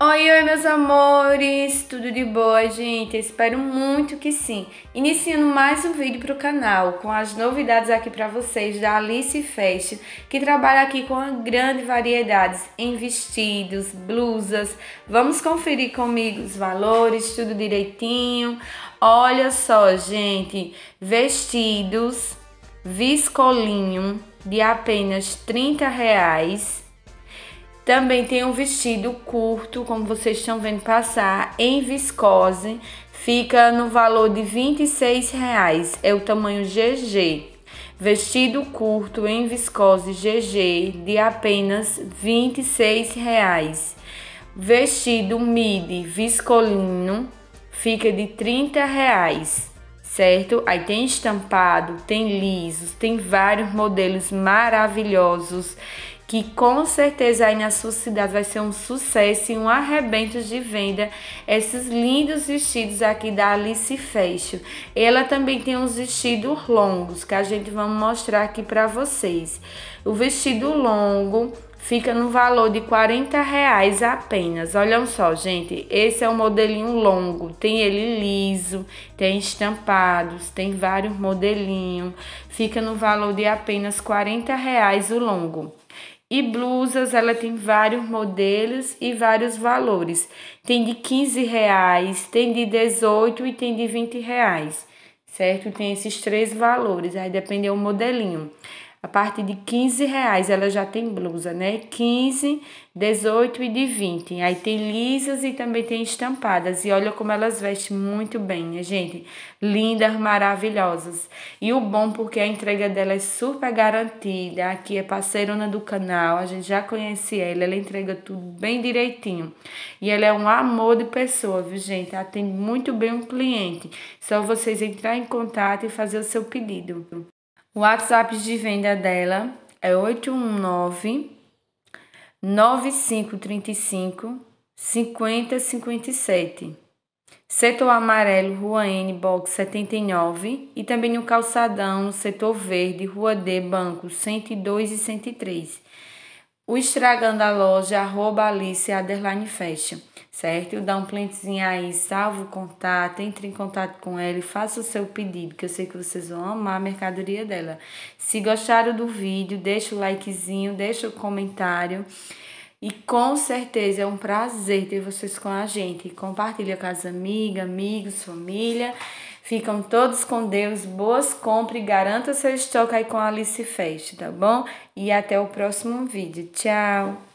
Oi, oi, meus amores! Tudo de boa, gente? espero muito que sim. Iniciando mais um vídeo para o canal com as novidades aqui para vocês da Alice Fashion, que trabalha aqui com uma grande variedade em vestidos, blusas. Vamos conferir comigo os valores, tudo direitinho. Olha só, gente, vestidos viscolinho de apenas 30 reais também tem um vestido curto, como vocês estão vendo passar, em viscose. Fica no valor de R$ reais. É o tamanho GG. Vestido curto em viscose GG de apenas R$ reais. Vestido midi viscolino fica de R$ reais certo? Aí tem estampado, tem lisos, tem vários modelos maravilhosos que com certeza aí na sua cidade vai ser um sucesso e um arrebento de venda esses lindos vestidos aqui da Alice Fashion. Ela também tem uns vestidos longos que a gente vai mostrar aqui para vocês. O vestido longo fica no valor de 40 reais apenas. Olham só, gente, esse é um modelinho longo, tem ele liso, tem estampados, tem vários modelinhos, fica no valor de apenas 40 reais o longo. E blusas, ela tem vários modelos e vários valores. Tem de 15 reais, tem de 18 e tem de 20 reais, certo? Tem esses três valores, aí depende do modelinho. A partir de 15 reais ela já tem blusa, né? 15, 18 e de 20. Aí tem lisas e também tem estampadas. E olha como elas vestem muito bem, né, gente? Lindas, maravilhosas. E o bom porque a entrega dela é super garantida. Aqui é parceirona do canal, a gente já conhece ela. Ela entrega tudo bem direitinho. E ela é um amor de pessoa, viu, gente? Atende muito bem um cliente. Só vocês entrar em contato e fazer o seu pedido. O WhatsApp de venda dela é 819 9535 5057. Setor amarelo, Rua N, box 79. E também no calçadão, setor verde, Rua D, banco 102 e 103 o Instagram da loja, arroba Alice Aderline Fashion, certo? Dá um plentezinho aí, salve o contato, entre em contato com ela e faça o seu pedido, que eu sei que vocês vão amar a mercadoria dela. Se gostaram do vídeo, deixa o likezinho, deixa o comentário. E com certeza é um prazer ter vocês com a gente. Compartilha com as amigas, amigos, família. Ficam todos com Deus, boas compras e garanta seu estoque aí com a Alice Fest, tá bom? E até o próximo vídeo. Tchau!